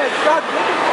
God,